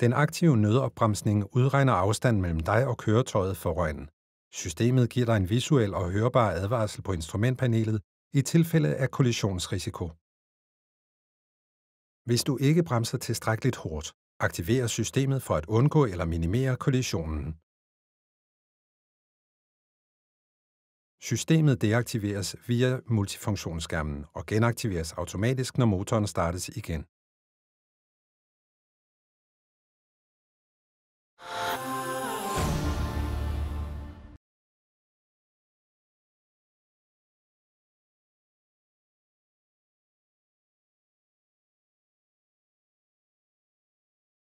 Den aktive nødopbremsning udregner afstanden mellem dig og køretøjet foran. Systemet giver dig en visuel og hørbar advarsel på instrumentpanelet i tilfælde af kollisionsrisiko. Hvis du ikke bremser tilstrækkeligt hårdt, aktiverer systemet for at undgå eller minimere kollisionen. Systemet deaktiveres via multifunktionsskærmen og genaktiveres automatisk, når motoren startes igen.